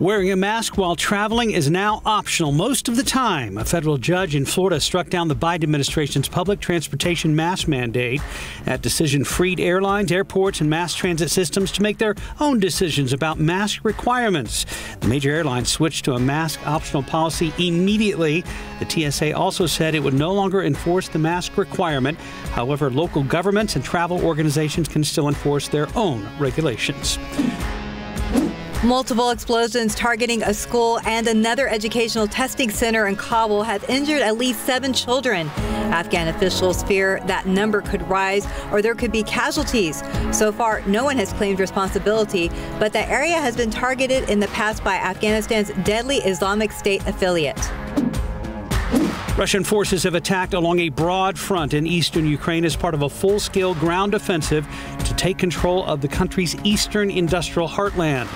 Wearing a mask while traveling is now optional most of the time. A federal judge in Florida struck down the Biden administration's public transportation mask mandate. That decision freed airlines, airports, and mass transit systems to make their own decisions about mask requirements. The major airlines switched to a mask optional policy immediately. The TSA also said it would no longer enforce the mask requirement. However, local governments and travel organizations can still enforce their own regulations. Multiple explosions targeting a school and another educational testing center in Kabul have injured at least seven children. Afghan officials fear that number could rise or there could be casualties. So far, no one has claimed responsibility, but the area has been targeted in the past by Afghanistan's deadly Islamic State affiliate. Russian forces have attacked along a broad front in eastern Ukraine as part of a full scale ground offensive to take control of the country's eastern industrial heartland.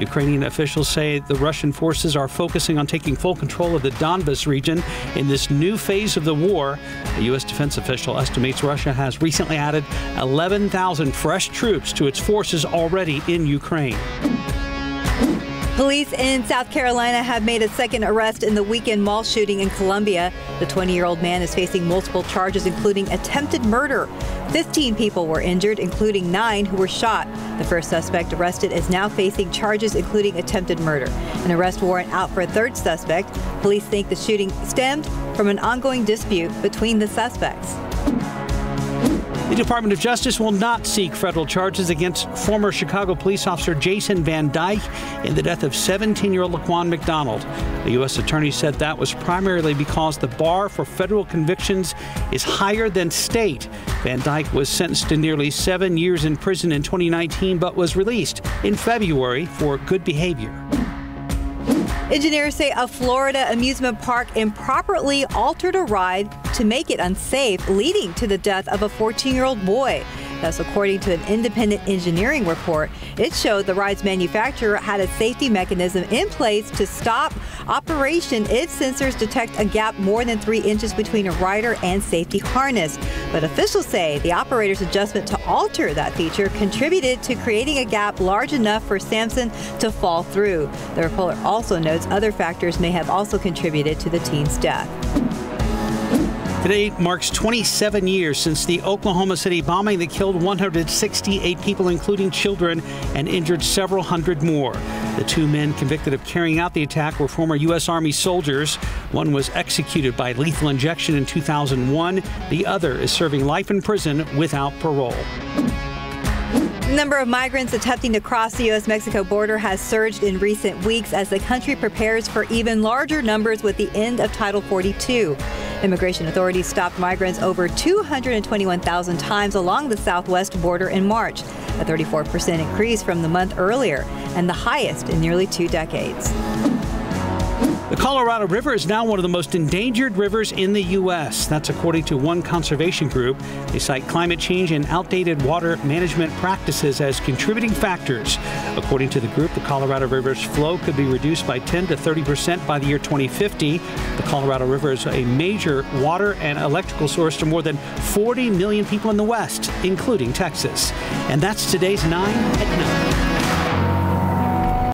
Ukrainian officials say the Russian forces are focusing on taking full control of the Donbas region in this new phase of the war. A U.S. defense official estimates Russia has recently added 11,000 fresh troops to its forces already in Ukraine. Police in South Carolina have made a second arrest in the weekend mall shooting in Columbia. The 20 year old man is facing multiple charges, including attempted murder. 15 people were injured, including nine who were shot. The first suspect arrested is now facing charges, including attempted murder. An arrest warrant out for a third suspect. Police think the shooting stemmed from an ongoing dispute between the suspects. The Department of Justice will not seek federal charges against former Chicago police officer Jason Van Dyke in the death of 17 year old Laquan McDonald. The U.S. Attorney said that was primarily because the bar for federal convictions is higher than state. Van Dyke was sentenced to nearly seven years in prison in 2019 but was released in February for good behavior. Engineers say a Florida amusement park improperly altered a ride to make it unsafe, leading to the death of a 14 year old boy. That's according to an independent engineering report. It showed the ride's manufacturer had a safety mechanism in place to stop operation if sensors detect a gap more than three inches between a rider and safety harness. But officials say the operator's adjustment to alter that feature contributed to creating a gap large enough for Sampson to fall through. The report also notes other factors may have also contributed to the teen's death. Today marks 27 years since the Oklahoma City bombing that killed 168 people, including children, and injured several hundred more. The two men convicted of carrying out the attack were former U.S. Army soldiers. One was executed by lethal injection in 2001. The other is serving life in prison without parole. The number of migrants attempting to cross the U.S. Mexico border has surged in recent weeks as the country prepares for even larger numbers with the end of Title 42. Immigration authorities stopped migrants over 221,000 times along the southwest border in March, a 34% increase from the month earlier and the highest in nearly two decades. Colorado River is now one of the most endangered rivers in the U.S. That's according to one conservation group. They cite climate change and outdated water management practices as contributing factors. According to the group, the Colorado River's flow could be reduced by 10 to 30 percent by the year 2050. The Colorado River is a major water and electrical source to more than 40 million people in the West, including Texas. And that's today's 9 at 9.